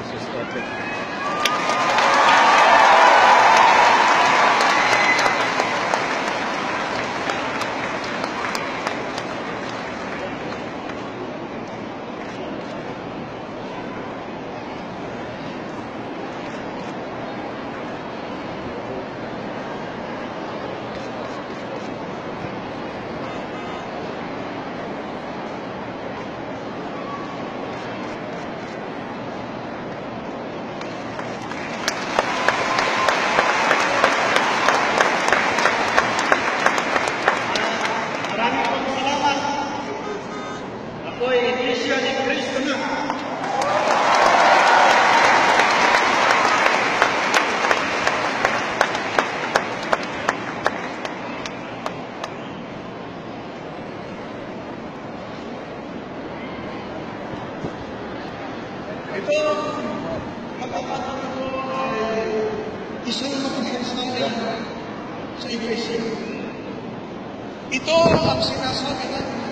It's just epic. Ito, magkakataon ito ay isang natin sa iglesia. Ito ang sinasabi natin